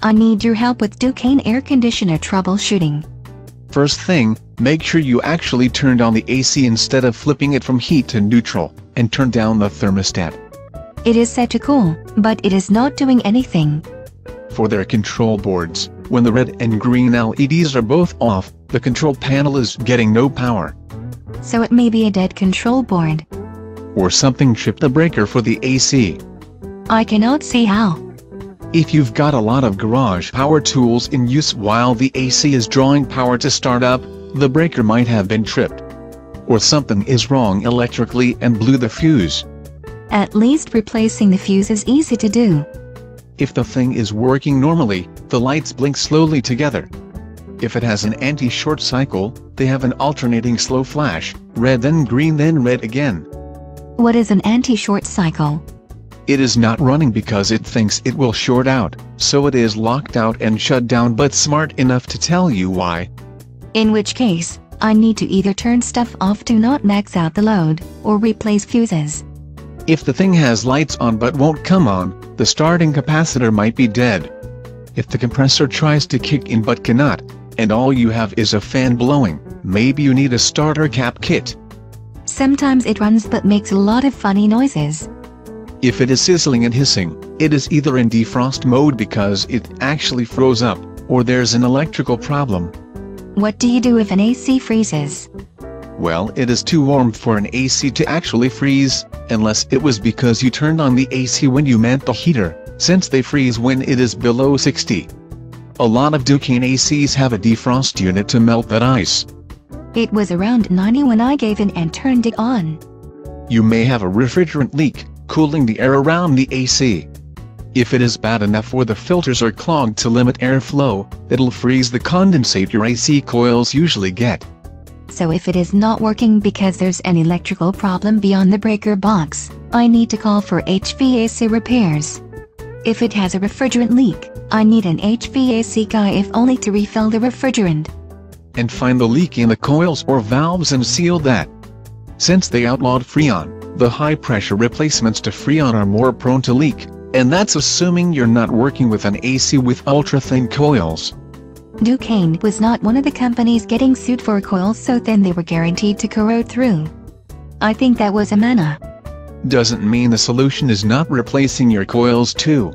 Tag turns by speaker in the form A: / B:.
A: I need your help with Ducane air conditioner troubleshooting.
B: First thing, make sure you actually turned on the AC instead of flipping it from heat to neutral, and turn down the thermostat.
A: It is set to cool, but it is not doing anything.
B: For their control boards, when the red and green LEDs are both off, the control panel is getting no power.
A: So it may be a dead control board.
B: Or something tripped the breaker for the AC.
A: I cannot see how.
B: If you've got a lot of garage power tools in use while the AC is drawing power to start up, the breaker might have been tripped. Or something is wrong electrically and blew the fuse.
A: At least replacing the fuse is easy to do.
B: If the thing is working normally, the lights blink slowly together. If it has an anti-short cycle, they have an alternating slow flash, red then green then red again.
A: What is an anti-short cycle?
B: It is not running because it thinks it will short out, so it is locked out and shut down but smart enough to tell you why.
A: In which case, I need to either turn stuff off to not max out the load, or replace fuses.
B: If the thing has lights on but won't come on, the starting capacitor might be dead. If the compressor tries to kick in but cannot, and all you have is a fan blowing, maybe you need a starter cap kit.
A: Sometimes it runs but makes a lot of funny noises.
B: If it is sizzling and hissing, it is either in defrost mode because it actually froze up, or there's an electrical problem.
A: What do you do if an AC freezes?
B: Well, it is too warm for an AC to actually freeze, unless it was because you turned on the AC when you meant the heater, since they freeze when it is below 60. A lot of Ducane ACs have a defrost unit to melt that ice.
A: It was around 90 when I gave in and turned it on.
B: You may have a refrigerant leak, cooling the air around the AC. If it is bad enough where the filters are clogged to limit airflow, it'll freeze the condensate your AC coils usually get.
A: So if it is not working because there's an electrical problem beyond the breaker box, I need to call for HVAC repairs. If it has a refrigerant leak, I need an HVAC guy if only to refill the refrigerant.
B: And find the leak in the coils or valves and seal that. Since they outlawed Freon, the high-pressure replacements to Freon are more prone to leak, and that's assuming you're not working with an AC with ultra-thin coils.
A: Ducane was not one of the companies getting sued for coils so thin they were guaranteed to corrode through. I think that was Amana.
B: Doesn't mean the solution is not replacing your coils too.